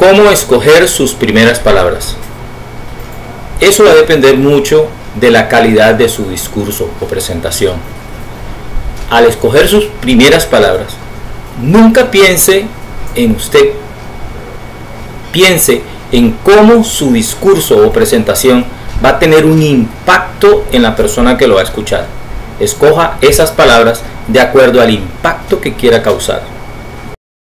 cómo escoger sus primeras palabras. Eso va a depender mucho de la calidad de su discurso o presentación. Al escoger sus primeras palabras, nunca piense en usted. Piense en cómo su discurso o presentación va a tener un impacto en la persona que lo va a escuchar. Escoja esas palabras de acuerdo al impacto que quiera causar.